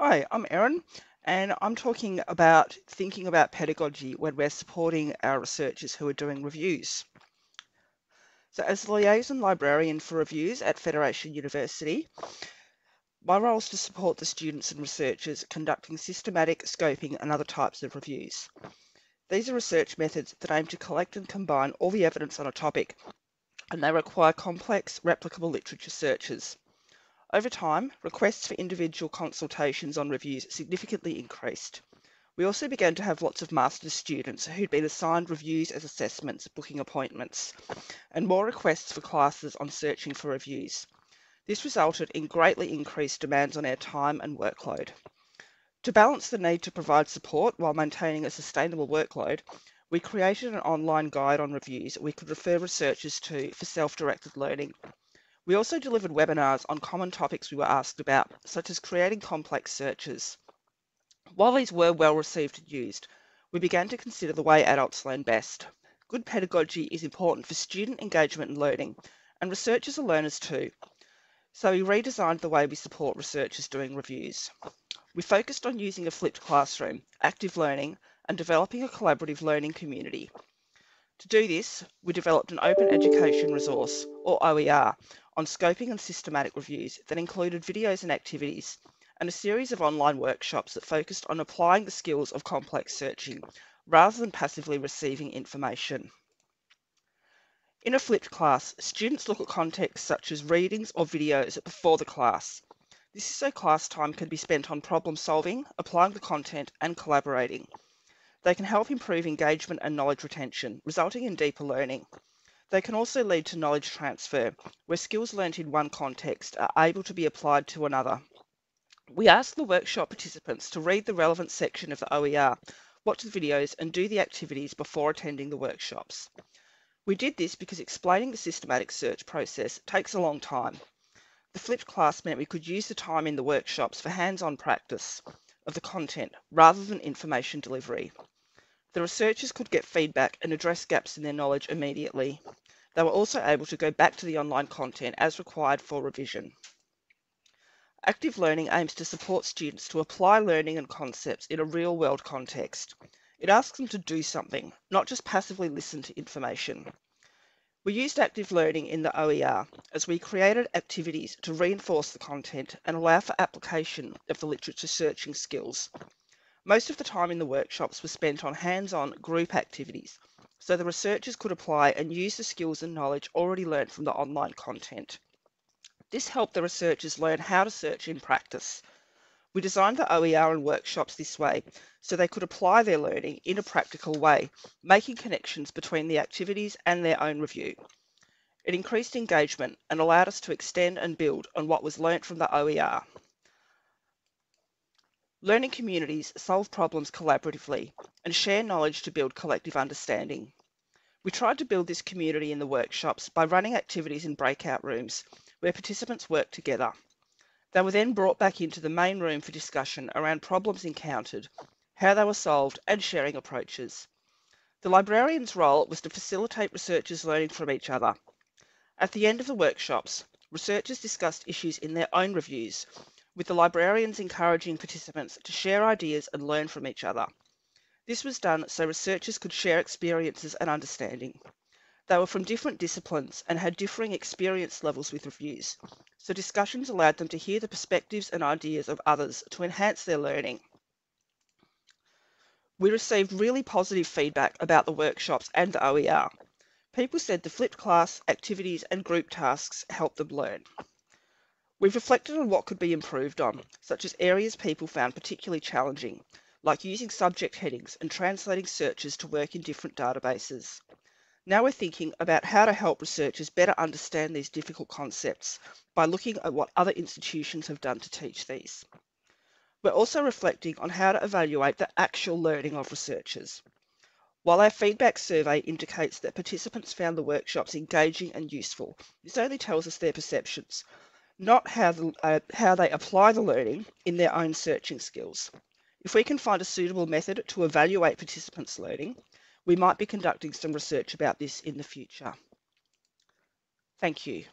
Hi, I'm Erin, and I'm talking about thinking about pedagogy when we're supporting our researchers who are doing reviews. So as liaison librarian for reviews at Federation University, my role is to support the students and researchers conducting systematic, scoping and other types of reviews. These are research methods that aim to collect and combine all the evidence on a topic, and they require complex, replicable literature searches. Over time, requests for individual consultations on reviews significantly increased. We also began to have lots of master's students who'd been assigned reviews as assessments, booking appointments, and more requests for classes on searching for reviews. This resulted in greatly increased demands on our time and workload. To balance the need to provide support while maintaining a sustainable workload, we created an online guide on reviews we could refer researchers to for self-directed learning. We also delivered webinars on common topics we were asked about, such as creating complex searches. While these were well received and used, we began to consider the way adults learn best. Good pedagogy is important for student engagement and learning, and researchers are learners too. So we redesigned the way we support researchers doing reviews. We focused on using a flipped classroom, active learning, and developing a collaborative learning community. To do this, we developed an open education resource, or OER, on scoping and systematic reviews that included videos and activities, and a series of online workshops that focused on applying the skills of complex searching rather than passively receiving information. In a flipped class, students look at contexts such as readings or videos before the class. This is so class time can be spent on problem solving, applying the content, and collaborating. They can help improve engagement and knowledge retention, resulting in deeper learning. They can also lead to knowledge transfer, where skills learnt in one context are able to be applied to another. We asked the workshop participants to read the relevant section of the OER, watch the videos and do the activities before attending the workshops. We did this because explaining the systematic search process takes a long time. The flipped class meant we could use the time in the workshops for hands-on practice of the content rather than information delivery. The researchers could get feedback and address gaps in their knowledge immediately. They were also able to go back to the online content as required for revision. Active learning aims to support students to apply learning and concepts in a real world context. It asks them to do something, not just passively listen to information. We used active learning in the OER as we created activities to reinforce the content and allow for application of the literature searching skills. Most of the time in the workshops was spent on hands-on group activities, so the researchers could apply and use the skills and knowledge already learned from the online content. This helped the researchers learn how to search in practice. We designed the OER and workshops this way so they could apply their learning in a practical way, making connections between the activities and their own review. It increased engagement and allowed us to extend and build on what was learnt from the OER. Learning communities solve problems collaboratively and share knowledge to build collective understanding. We tried to build this community in the workshops by running activities in breakout rooms where participants work together. They were then brought back into the main room for discussion around problems encountered, how they were solved, and sharing approaches. The librarian's role was to facilitate researchers learning from each other. At the end of the workshops, researchers discussed issues in their own reviews with the librarians encouraging participants to share ideas and learn from each other. This was done so researchers could share experiences and understanding. They were from different disciplines and had differing experience levels with reviews, so discussions allowed them to hear the perspectives and ideas of others to enhance their learning. We received really positive feedback about the workshops and the OER. People said the flipped class, activities and group tasks helped them learn. We've reflected on what could be improved on, such as areas people found particularly challenging, like using subject headings and translating searches to work in different databases. Now we're thinking about how to help researchers better understand these difficult concepts by looking at what other institutions have done to teach these. We're also reflecting on how to evaluate the actual learning of researchers. While our feedback survey indicates that participants found the workshops engaging and useful, this only tells us their perceptions, not how, the, uh, how they apply the learning in their own searching skills. If we can find a suitable method to evaluate participants' learning, we might be conducting some research about this in the future. Thank you.